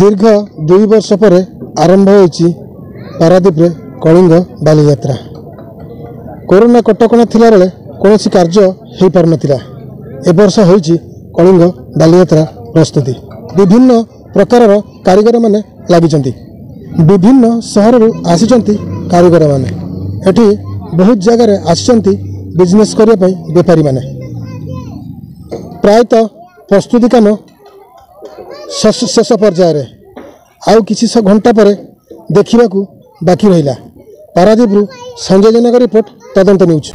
ଦୀର୍ଘ ଦୁଇ ବର୍ଷ ପରେ ଆରମ୍ଭ ହୋଇଛି ପାରାଦ୍ୱୀପରେ କଳିଙ୍ଗ ବାଲିଯାତ୍ରା। କରୋନା କଟକଣା ଥିଲାବେଳେ କୌଣସି କାର୍ଯ୍ୟ ହୋଇପାରୁନଥିଲା। ଏବର୍ଷ ହୋଇଛି କଳିଙ୍ଗ ବାଲିଯାତ୍ରା ପ୍ରସ୍ତୁତି। ବିଭିନ୍ନ ପ୍ରକାରର କାରିଗରମାନେ ଲାଗିଛନ୍ତି। ବିଭିନ୍ନ ସହରରୁ ଆସିଛନ୍ତି କାରିଗରମାନେ। ଏଠି ବହୁତ ଜାଗାରେ ଆସିଛନ୍ତି ବିଜନେସ୍ କରିବା ପାଇଁ ବେପାରୀମାନେ। ପ୍ରାୟତଃ ପ୍ରସ୍ତୁତି କାମ ଶେଷ ଶେଷ ପର୍ଯ୍ୟାୟରେ ଆଉ କିଛି ସ- ଘଣ୍ଟା ପରେ ଦେଖିବାକୁ ବାକି ରହିଲା। ପାରାଦ୍ୱୀପରୁ ସଞ୍ଜୟ ଜେନାଙ୍କ ରିପୋର୍ଟ ତଦନ୍ତ ନ୍ୟୁଜ୍।